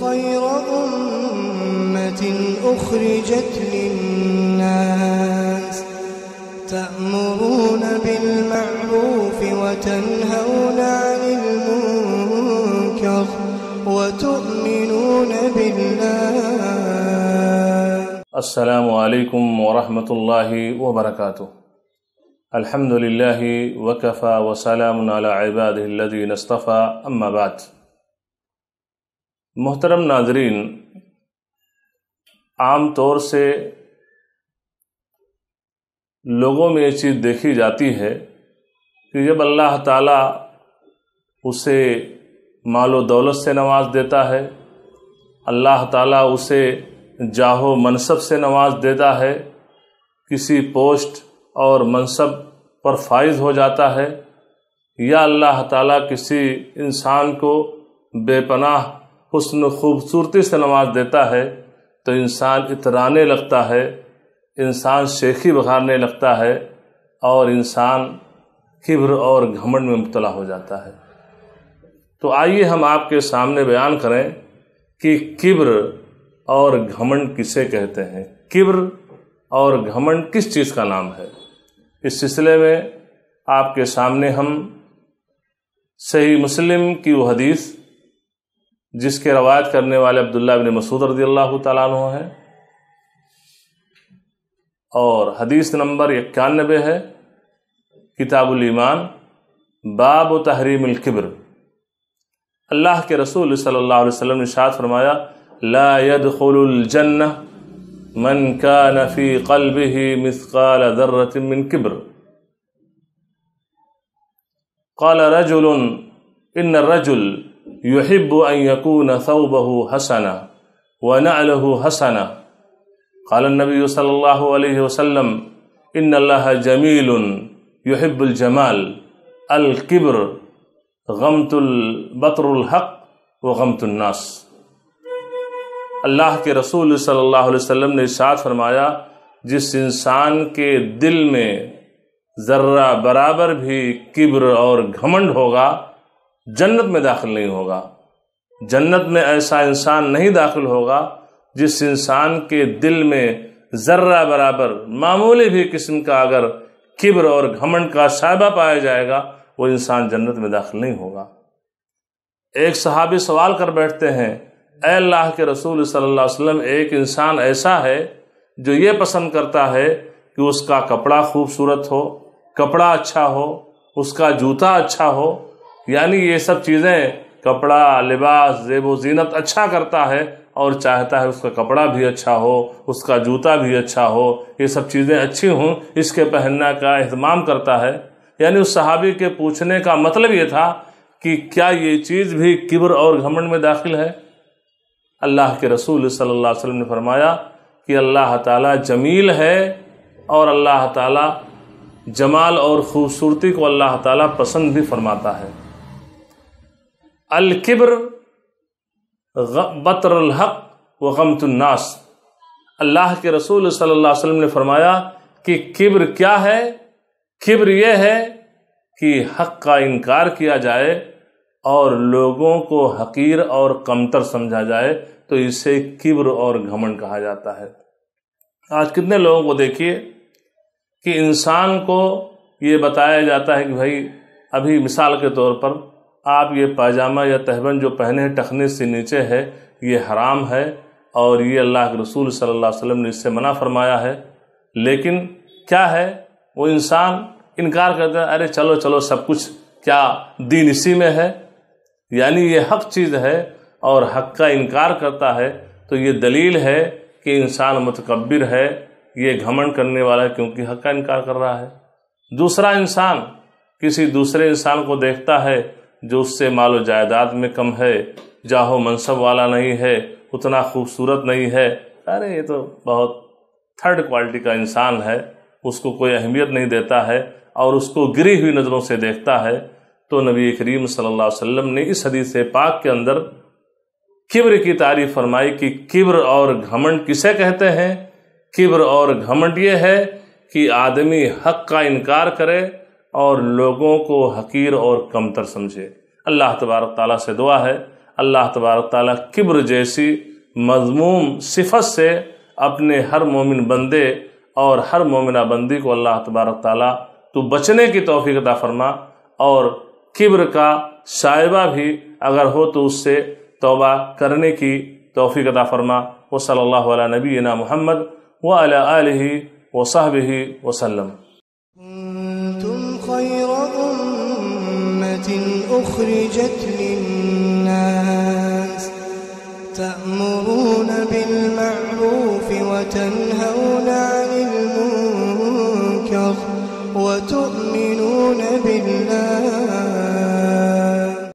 خير أمة أخرجت للناس تأمرون بالمعروف وتنهون عن المنكر وتؤمنون بالله. السلام علیکم ورحمۃ اللہ وبرکاتہ الحمد للہ وکفا وسلام علی عباد الذین اصطفى. أما بعد محترم ناظرین، عام طور سے لوگوں میں یہ چیز دیکھی جاتی ہے کہ جب اللہ تعالیٰ اسے مال و دولت سے نواز دیتا ہے، اللہ تعالیٰ اسے جاہو منصب سے نواز دیتا ہے، کسی پوسٹ اور منصب پر فائز ہو جاتا ہے، یا اللہ تعالیٰ کسی انسان کو بے پناہ حسن خوبصورتی سے نواز دیتا ہے تو انسان اترانے لگتا ہے، انسان شیخی بخارنے لگتا ہے اور انسان کبر اور گھمنڈ میں مبتلا ہو جاتا ہے۔ تو آئیے ہم آپ کے سامنے بیان کریں کہ کبر اور گھمنڈ کسے کہتے ہیں؟ کبر اور گھمنڈ کس چیز کا نام ہے؟ اس سلسلے میں آپ کے سامنے ہم صحیح مسلم کی وہ حدیث جس کے روایت کرنے والے عبداللہ بن مسعود رضی اللہ تعالیٰ عنہ ہیں اور حدیث نمبر اکیانوے ہے کتاب الایمان باب و تحریم القبر اللہ کے رسول صلی اللہ علیہ وسلم نے شاد فرمایا لا يدخل الجنہ من كان في قلبه مثقال ذرة من كبر قال رجل إن يحب أن يكون ثوبه حسنا ونعله حسنا. قال النبي صلى الله عليه وسلم، إن الله جميل يحب الجمال، الكبر، غمت البطر الحق وغمت الناس. اللہ کے رسول صلی اللہ علیہ وسلم نے ارشاد فرمایا، جس انسان کے دل میں ذرہ برابر بھی کبر اور گھمنڈ ہوگا جنت میں داخل نہیں ہوگا۔ جنت میں ایسا انسان نہیں داخل ہوگا جس انسان کے دل میں ذرہ برابر معمولی بھی قسم کا اگر کبر اور گھمنڈ کا شائبہ پایا جائے گا، وہ انسان جنت میں داخل نہیں ہوگا۔ ایک صحابی سوال کر بیٹھتے ہیں، اے اللہ کے رسول صلی اللہ علیہ وسلم، ایک انسان ایسا ہے جو یہ پسند کرتا ہے کہ اس کا کپڑا خوبصورت ہو، کپڑا اچھا ہو، اس کا جوتا اچھا ہو یعنی یہ سب چیزیں کپڑا، لباس، زیب و زینت اچھا کرتا ہے اور چاہتا ہے اس کا کپڑا بھی اچھا ہو، اس کا جوتا بھی اچھا ہو، یہ سب چیزیں اچھی ہوں، اس کے پہننے کا اہتمام کرتا ہے۔ یعنی اس صحابی کے پوچھنے کا مطلب یہ تھا کہ کیا یہ چیز بھی کبر اور گھمنڈ میں داخل ہے؟ اللہ کے رسول صلی اللہ علیہ وسلم نے فرمایا کہ اللہ تعالیٰ جمیل ہے اور اللہ تعالیٰ جمال اور خوبصورتی کو اللہ تعالیٰ پسند بھی فرماتا ہے۔ الکبر بطر الحق و غمت الناس۔ اللہ کے رسول صلی اللہ علیہ وسلم نے فرمایا کہ کبر کیا ہے؟ کبر یہ ہے کہ حق کا انکار کیا جائے اور لوگوں کو حقیر اور کمتر سمجھا جائے، تو اسے کبر اور گھمن کہا جاتا ہے۔ آج کتنے لوگوں کو دیکھیے کہ انسان کو یہ بتایا جاتا ہے کہ بھائی، ابھی مثال کے طور پر آپ یہ پاجامہ یا تہبند جو پہنے ٹخنے سے نیچے ہے، یہ حرام ہے اور یہ اللہ کے رسول صلی اللہ علیہ وسلم نے اس سے منع فرمایا ہے۔ لیکن کیا ہے؟ وہ انسان انکار کرتا ہے، ارے چلو چلو، سب کچھ کیا دین اسی میں ہے؟ یعنی یہ حق چیز ہے اور حق کا انکار کرتا ہے۔ تو یہ دلیل ہے کہ انسان متکبر ہے، یہ گھمنڈ کرنے والا ہے کیونکہ حق کا انکار کر رہا ہے۔ دوسرا انسان، کسی دوسرے انسان کو دیکھتا ہے جو اس سے مال و جائیداد میں کم ہے جاہو منصب والا نہیں ہے، اتنا خوبصورت نہیں ہے۔ ارے، یہ تو بہت تھرڈ کوالٹی کا انسان ہے۔ اس کو کوئی اہمیت نہیں دیتا ہے اور اس کو گری ہوئی نظروں سے دیکھتا ہے۔ تو نبی کریم صلی اللہ علیہ وسلم نے اس حدیث پاک کے اندر کبر کی تعریف فرمائی کہ کبر اور گھمنڈ کسے کہتے ہیں؟ کبر اور گھمنڈ یہ ہے کہ آدمی حق کا انکار کرے اور لوگوں کو حقیر اور کمتر سمجھے۔ اللہ تبارک تعالیٰ سے دعا ہے۔ اللہ تبارک تعالیٰ کبر جیسی مضموم صفت سے اپنے ہر مومن بندے اور ہر مومنہ بندی کو اللہ تبارک تعالیٰ تو بچنے کی توفیق عطا فرما اور کبر کا شائبہ بھی اگر ہو تو اس سے توبہ کرنے کی توفیق عطا فرما۔ وہ صلی اللہ علیہ نبینا محمد و علیہ علیہ و صحب وسلم۔ أخرجت للناس تأمرون بالمعروف وتنهون عن المنكر وتؤمنون بالله